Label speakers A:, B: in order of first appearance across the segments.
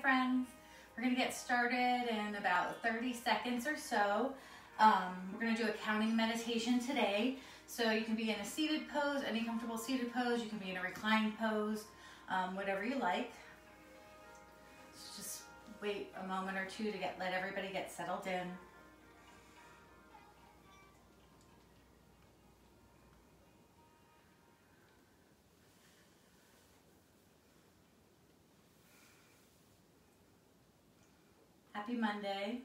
A: Friends, we're gonna get started in about 30 seconds or so. Um, we're gonna do a counting meditation today. So you can be in a seated pose, any comfortable seated pose. You can be in a reclined pose, um, whatever you like. So just wait a moment or two to get let everybody get settled in. Happy Monday.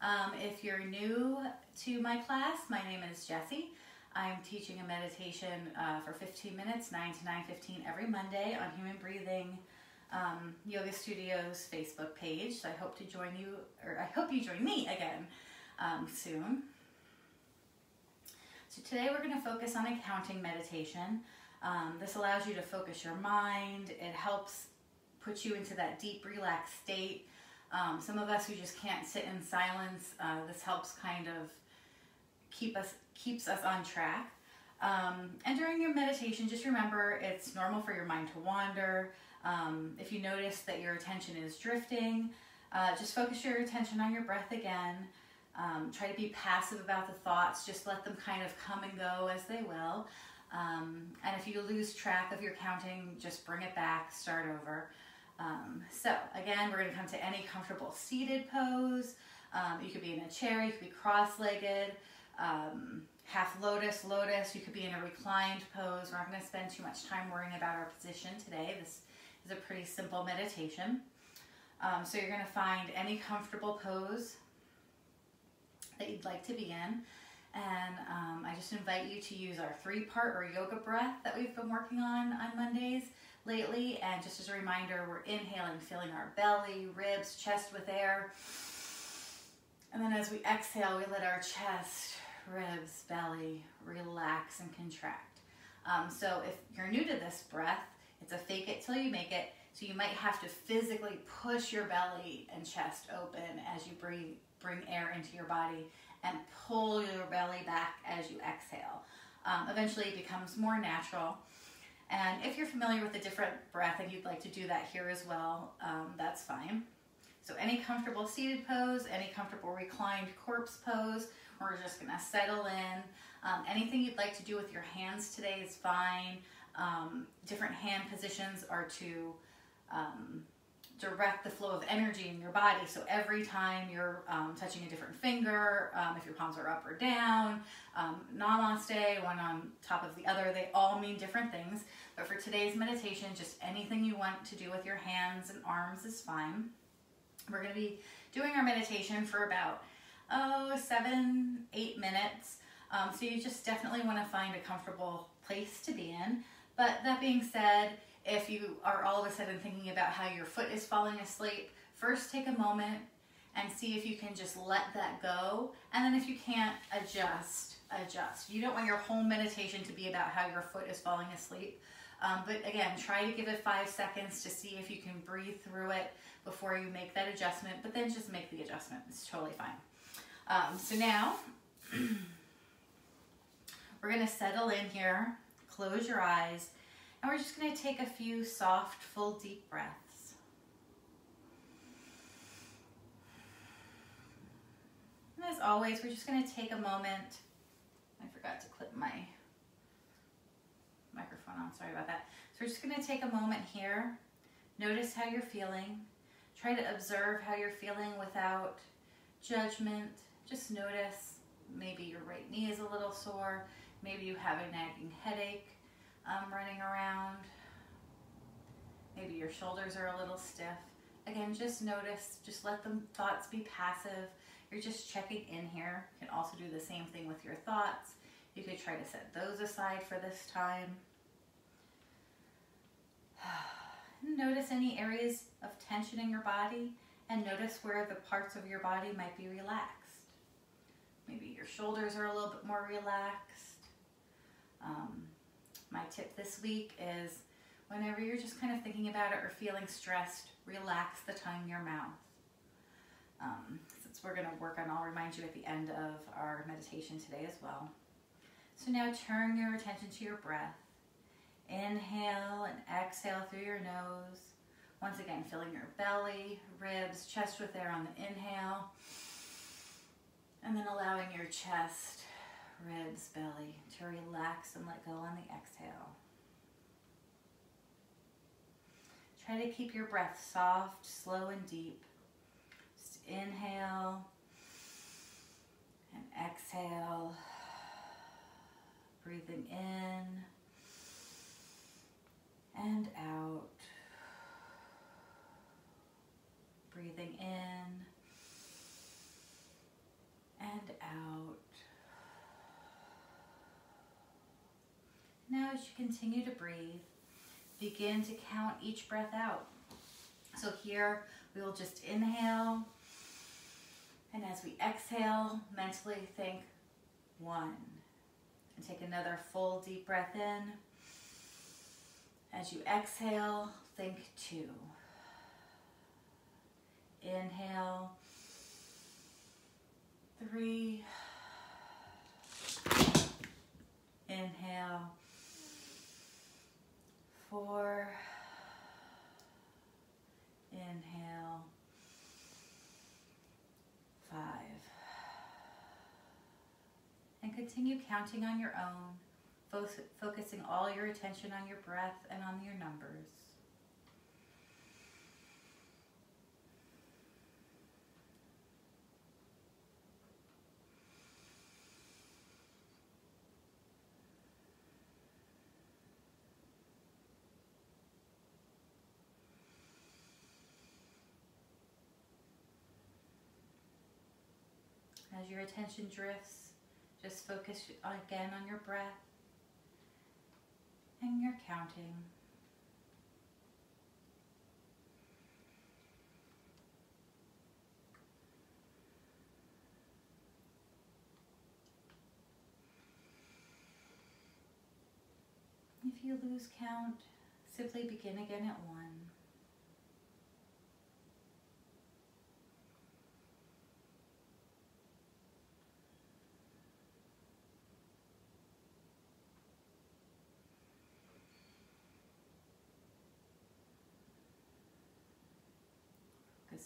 A: Um, if you're new to my class, my name is Jesi. I'm teaching a meditation uh, for 15 minutes, 9 to 9.15 every Monday on Human Breathing um, Yoga Studios Facebook page. So I hope to join you, or I hope you join me again um, soon. So today we're going to focus on a counting meditation. Um, this allows you to focus your mind. It helps put you into that deep, relaxed state um, some of us who just can't sit in silence, uh, this helps kind of keep us keeps us on track. Um, and during your meditation, just remember it's normal for your mind to wander. Um, if you notice that your attention is drifting, uh, just focus your attention on your breath again. Um, try to be passive about the thoughts. Just let them kind of come and go as they will. Um, and if you lose track of your counting, just bring it back, start over. Um, so again, we're gonna come to any comfortable seated pose. Um, you could be in a chair, you could be cross-legged, um, half lotus, lotus. You could be in a reclined pose. We're not gonna spend too much time worrying about our position today. This is a pretty simple meditation. Um, so you're gonna find any comfortable pose that you'd like to be in. And um, I just invite you to use our three-part or yoga breath that we've been working on on Mondays lately. And just as a reminder, we're inhaling, filling our belly, ribs, chest with air. And then as we exhale, we let our chest, ribs, belly relax and contract. Um, so if you're new to this breath, it's a fake it till you make it. So you might have to physically push your belly and chest open as you breathe, bring air into your body and pull your belly back as you exhale. Um, eventually it becomes more natural. And if you're familiar with a different breath and you'd like to do that here as well, um, that's fine. So any comfortable seated pose, any comfortable reclined corpse pose, we're just gonna settle in. Um, anything you'd like to do with your hands today is fine. Um, different hand positions are to um, direct the flow of energy in your body. So every time you're um, touching a different finger, um, if your palms are up or down, um, namaste, one on top of the other, they all mean different things. But for today's meditation, just anything you want to do with your hands and arms is fine. We're going to be doing our meditation for about, oh, seven, eight minutes. Um, so you just definitely want to find a comfortable place to be in. But that being said, if you are all of a sudden thinking about how your foot is falling asleep, first take a moment and see if you can just let that go. And then if you can't, adjust, adjust. You don't want your whole meditation to be about how your foot is falling asleep. Um, but again, try to give it five seconds to see if you can breathe through it before you make that adjustment, but then just make the adjustment. It's totally fine. Um, so now, we're gonna settle in here, close your eyes, and we're just gonna take a few soft, full, deep breaths. And as always, we're just gonna take a moment. I forgot to clip my microphone on, sorry about that. So we're just gonna take a moment here. Notice how you're feeling. Try to observe how you're feeling without judgment. Just notice maybe your right knee is a little sore. Maybe you have a nagging headache um, running around. Maybe your shoulders are a little stiff. Again, just notice, just let the thoughts be passive. You're just checking in here. You can also do the same thing with your thoughts. You could try to set those aside for this time. Notice any areas of tension in your body and notice where the parts of your body might be relaxed. Maybe your shoulders are a little bit more relaxed. Um, my tip this week is whenever you're just kind of thinking about it or feeling stressed, relax the tongue in your mouth. Um, since we're going to work on, I'll remind you at the end of our meditation today as well. So now turn your attention to your breath. Inhale and exhale through your nose. Once again, filling your belly, ribs, chest with air on the inhale. And then allowing your chest, ribs, belly to relax and let go on the exhale. Try to keep your breath soft, slow, and deep. Just inhale and exhale. Breathing in and out. Breathing in and out. Now, as you continue to breathe, begin to count each breath out. So here we will just inhale, and as we exhale, mentally think one. And take another full deep breath in. As you exhale, think two. Inhale, three. Inhale, four. Inhale, five. And continue counting on your own, focusing all your attention on your breath and on your numbers. As your attention drifts, just focus again on your breath and your counting. If you lose count, simply begin again at one.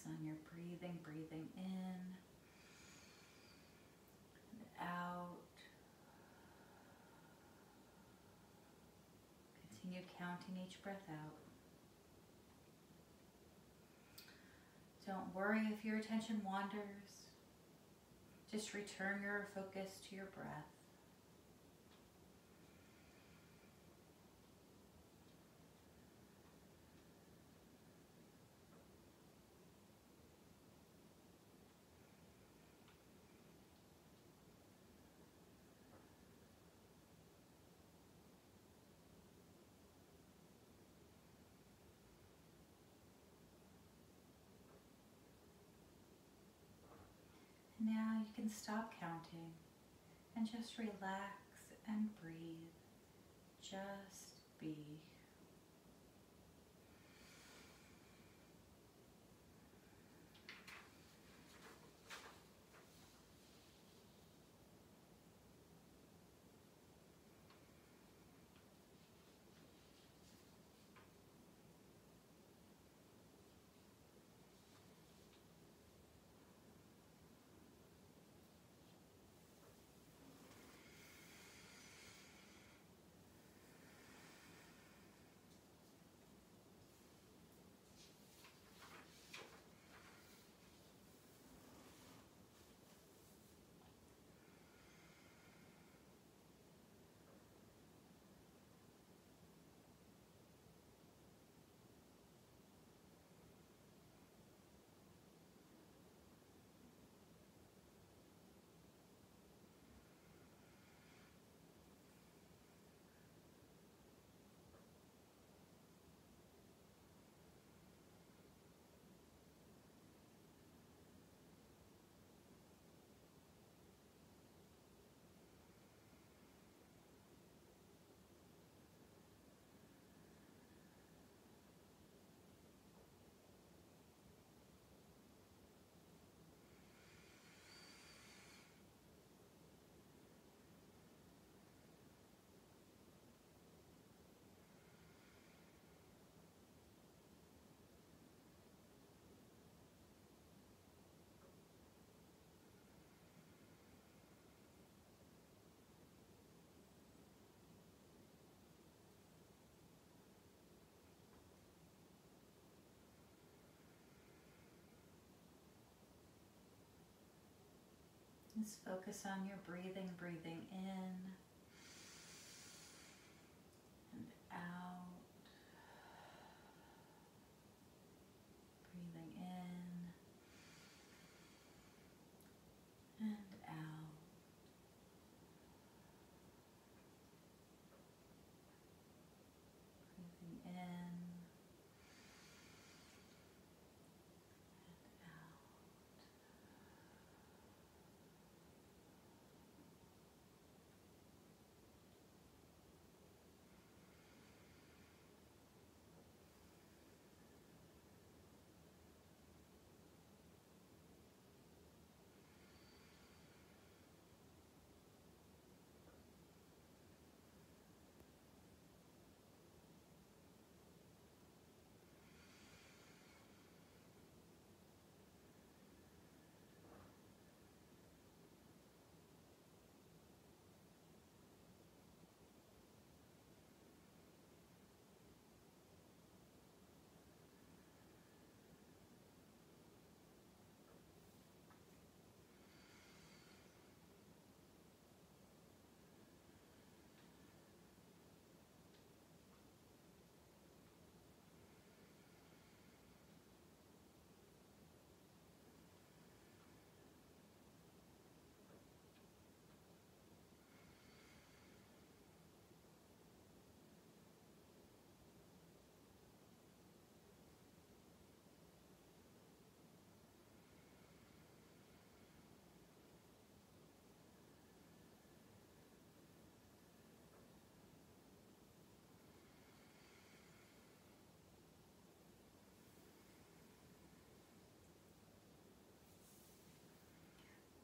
A: On your breathing, breathing in and out. Continue counting each breath out. Don't worry if your attention wanders. Just return your focus to your breath. Now you can stop counting and just relax and breathe. Just be. Focus on your breathing, breathing in and out. Breathing in and out. Breathing in and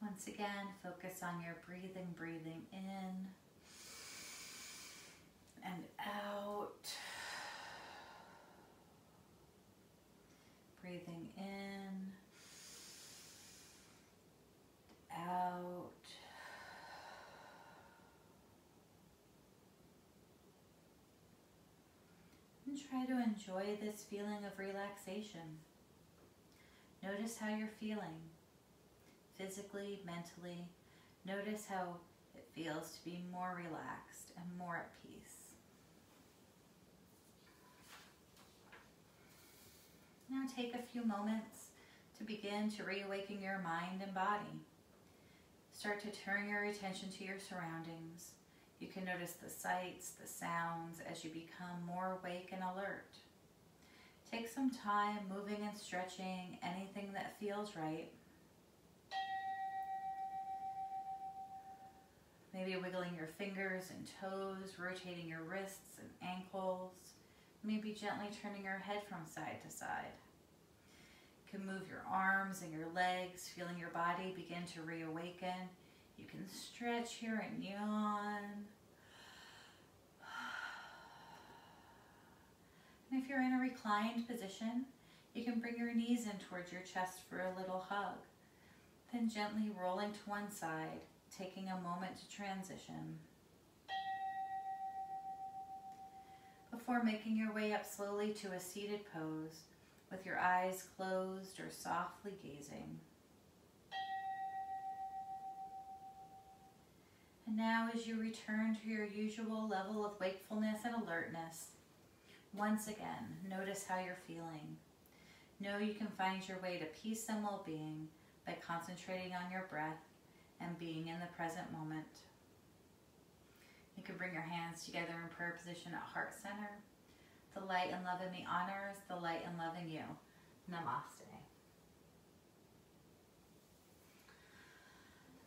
A: out. Once again, focus on your breathing, breathing in and out. Breathing in, out. And try to enjoy this feeling of relaxation. Notice how you're feeling physically, mentally. Notice how it feels to be more relaxed and more at peace. Now take a few moments to begin to reawaken your mind and body. Start to turn your attention to your surroundings. You can notice the sights, the sounds as you become more awake and alert. Take some time moving and stretching anything that feels right. Maybe wiggling your fingers and toes, rotating your wrists and ankles. Maybe gently turning your head from side to side. You can move your arms and your legs, feeling your body begin to reawaken. You can stretch here and yawn. And if you're in a reclined position, you can bring your knees in towards your chest for a little hug. Then gently rolling to one side taking a moment to transition. Before making your way up slowly to a seated pose with your eyes closed or softly gazing. And now as you return to your usual level of wakefulness and alertness, once again, notice how you're feeling. Know you can find your way to peace and well-being by concentrating on your breath and being in the present moment. You can bring your hands together in prayer position at heart center. The light and love in me honors the light and love in you. Namaste.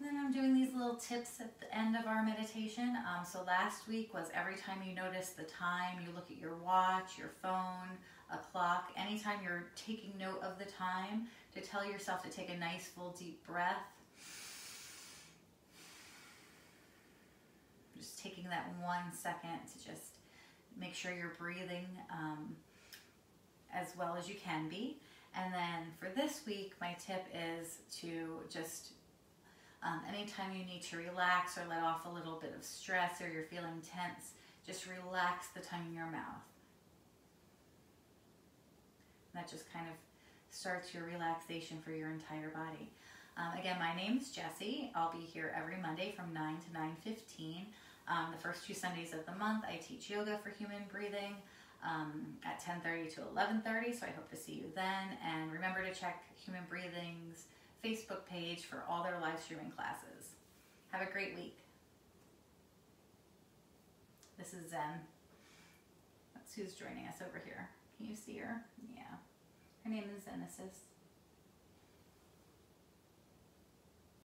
A: Then I'm doing these little tips at the end of our meditation. Um, so last week was every time you notice the time, you look at your watch, your phone, a clock, anytime you're taking note of the time, to tell yourself to take a nice full deep breath taking that one second to just make sure you're breathing um, as well as you can be. And then for this week, my tip is to just um, anytime you need to relax or let off a little bit of stress or you're feeling tense, just relax the tongue in your mouth. That just kind of starts your relaxation for your entire body. Um, again, my name is Jesi. I'll be here every Monday from 9 to 9.15. Um, the first two Sundays of the month, I teach yoga for human breathing um, at 10.30 to 11.30, so I hope to see you then. And remember to check Human Breathing's Facebook page for all their live streaming classes. Have a great week. This is Zen. That's who's joining us over here. Can you see her? Yeah. Her name is Zenesis.